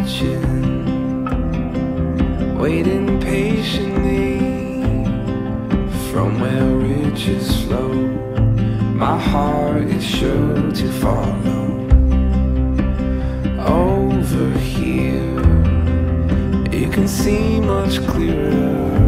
watching, waiting patiently from where riches flow. My heart is sure to follow over here. You can see much clearer.